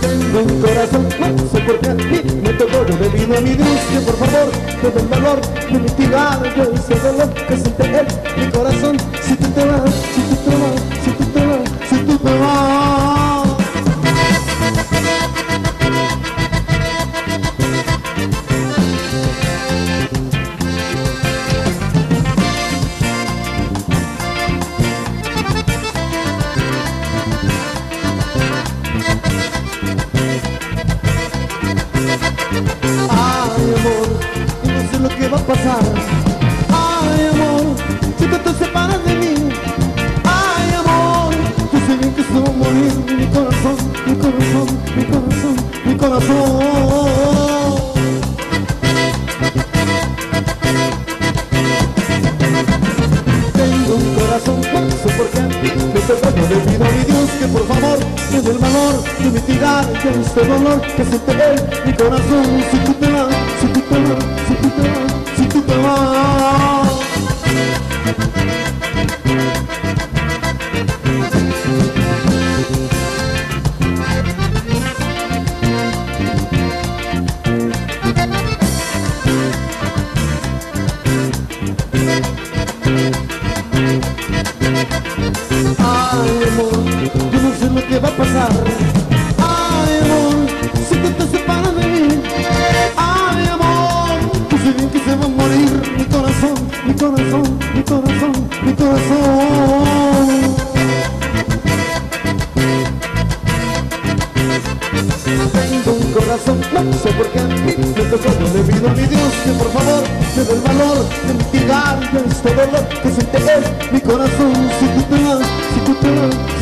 Tengo un corazón, no sé por qué a mí me tocó Yo le pido a mi que por favor me dé el valor de mitigar yo ese dolor que siente él, mi corazón Si tú te vas, Ay amor, no sé lo que va a pasar le pido a mi Dios que por favor Me dé el valor de mitigar ya este dolor que siente él Mi corazón, si tú te vas, si tú corazón, mi corazón, mi corazón, mi corazón Tengo un corazón, no sé por qué tocó Yo le pido a mi Dios que por favor me dé el valor de mitigar este dolor que siente él Mi corazón, si tú te vas, si tú te vas